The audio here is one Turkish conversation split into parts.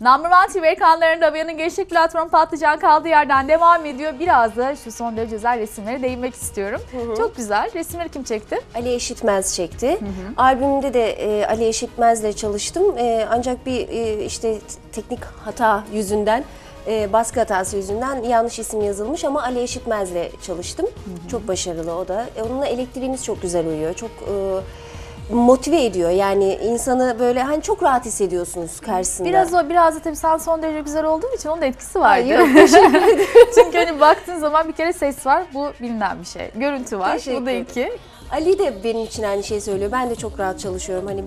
Number One TV ekranlarında Avya'nın gençlik platformu patlıcan kaldığı yerden devam ediyor. Biraz da şu son derece güzel resimlere değinmek istiyorum. Çok güzel. Resimleri kim çekti? Ali Eşitmez çekti. Albümümde de e, Ali Eşitmez'le çalıştım. E, ancak bir e, işte teknik hata yüzünden, e, baskı hatası yüzünden yanlış isim yazılmış ama Ali Eşitmez'le çalıştım. Çok başarılı o da. E, onunla elektriğimiz çok güzel uyuyor. Çok e, motive ediyor. Yani insanı böyle hani çok rahat hissediyorsunuz karşısında. Biraz o biraz da tabii sen son derece güzel olduğun için onun da etkisi vardı. Ederim. Çünkü hani baktığın zaman bir kere ses var. Bu bilinen bir şey. Görüntü var. Teşekkür Bu da iki. Ali de benim için aynı şeyi söylüyor. Ben de çok rahat çalışıyorum. Hani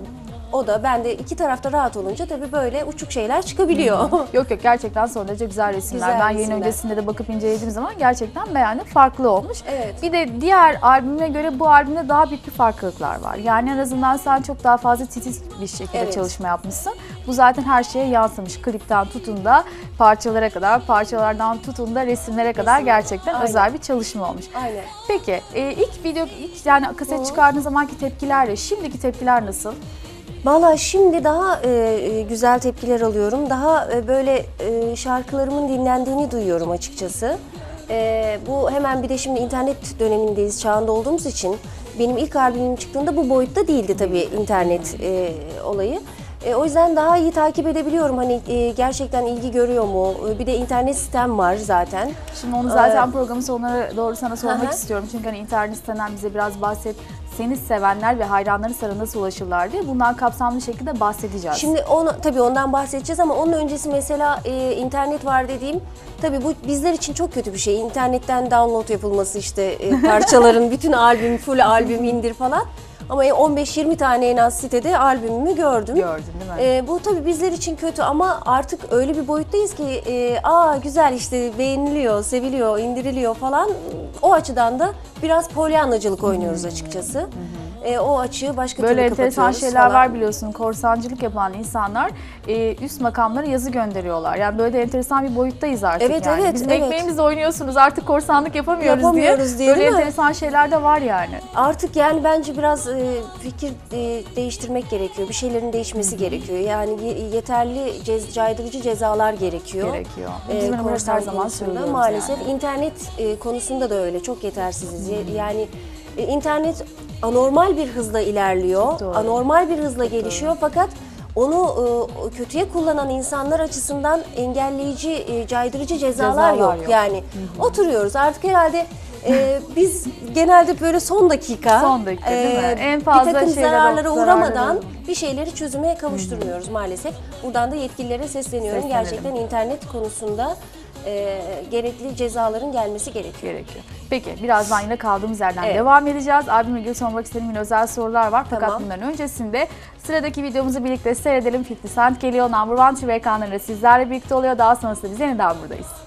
o da ben de iki tarafta rahat olunca tabii böyle uçuk şeyler çıkabiliyor. Yok yok gerçekten son derece güzel resimler. Güzel ben yayın resimler. öncesinde de bakıp incelediğim zaman gerçekten beğendim. Farklı olmuş. Evet. Bir de diğer albüme göre bu albümde daha büyük bir farklılıklar var. Yani en azından sen çok daha fazla titiz bir şekilde Evet. çalışma yapmışsın. Bu zaten her şeye yansımış. Klipten tutun da parçalara kadar, parçalardan tutun da resimlere kadar Resimlere. gerçekten Aynen. özel bir çalışma olmuş. Aynen. Peki e, ilk video, ilk yani kaset Hı. çıkardığın zamanki tepkilerle şimdiki tepkiler nasıl? Valla şimdi daha e, e, güzel tepkiler alıyorum. Daha e, böyle e, şarkılarımın dinlendiğini duyuyorum açıkçası. E, bu hemen bir de şimdi internet dönemindeyiz, çağında olduğumuz için benim ilk albümüm çıktığında bu boyutta değildi tabii internet e, olayı. E, o yüzden daha iyi takip edebiliyorum. Hani e, gerçekten ilgi görüyor mu? E, Bir de internet sitem var zaten. Şimdi onu zaten Ee, programın sonuna doğru sana sormak hı. istiyorum. Çünkü hani internet sitenden bize biraz bahset. Seni sevenler ve hayranları sana nasıl ulaşırlar diye bundan kapsamlı şekilde bahsedeceğiz. Şimdi onu tabii ondan bahsedeceğiz ama onun öncesi mesela e, internet var dediğim tabii bu bizler için çok kötü bir şey. İnternetten download yapılması işte e, parçaların bütün albüm full albüm indir falan. Ama e, 15-20 tane en az sitede albümümü gördüm. Gördün değil mi? E, bu tabii bizler için kötü ama artık öyle bir boyuttayız ki e, aa güzel işte beğeniliyor, seviliyor, indiriliyor falan. O açıdan da biraz polyanlacılık oynuyoruz açıkçası. E, o açığı başka Böyle türlü enteresan kapatıyoruz şeyler falan. var biliyorsun. Korsancılık yapan insanlar e, üst makamlara yazı gönderiyorlar. Yani böyle de enteresan bir boyuttayız artık Evet, yani. evet, Bizim evet. ekmeğimizle oynuyorsunuz artık korsanlık yapamıyoruz, Yapamıyoruz diye, Böyle değil mi? enteresan şeyler de var yani. Artık yani bence biraz e, fikir e, değiştirmek gerekiyor. Bir şeylerin değişmesi gerekiyor. Yani ye- yeterli cez, caydırıcı cezalar gerekiyor. Gerekiyor. E, Bizim korsan her zaman konusunda. söylüyoruz Maalesef yani. internet e, konusunda da öyle. Çok yetersiziz. Ye- Yani e, internet anormal bir hızla ilerliyor. Doğru. Anormal bir hızla gelişiyor fakat onu e, kötüye kullanan insanlar açısından engelleyici, e, caydırıcı cezalar, Cezalar yok. yok. Yani oturuyoruz artık herhalde e, biz genelde böyle son dakika, Son dakika, değil mi? e, En fazla bir takım zararlara uğramadan zararlara bir şeyleri çözüme kavuşturmuyoruz maalesef. Buradan da yetkililere sesleniyorum. Seslenelim. Gerçekten internet konusunda e, gerekli cezaların gelmesi gerekiyor. gerekiyor. Peki birazdan yine kaldığımız yerden Evet. devam edeceğiz. Albümle ilgili sormak istediğim özel sorular var. Fakat Tamam. bunların öncesinde sıradaki videomuzu birlikte seyredelim. 50 Cent geliyor. Number One TV ekranlarında sizlerle birlikte oluyor. Daha sonrasında biz yeniden buradayız.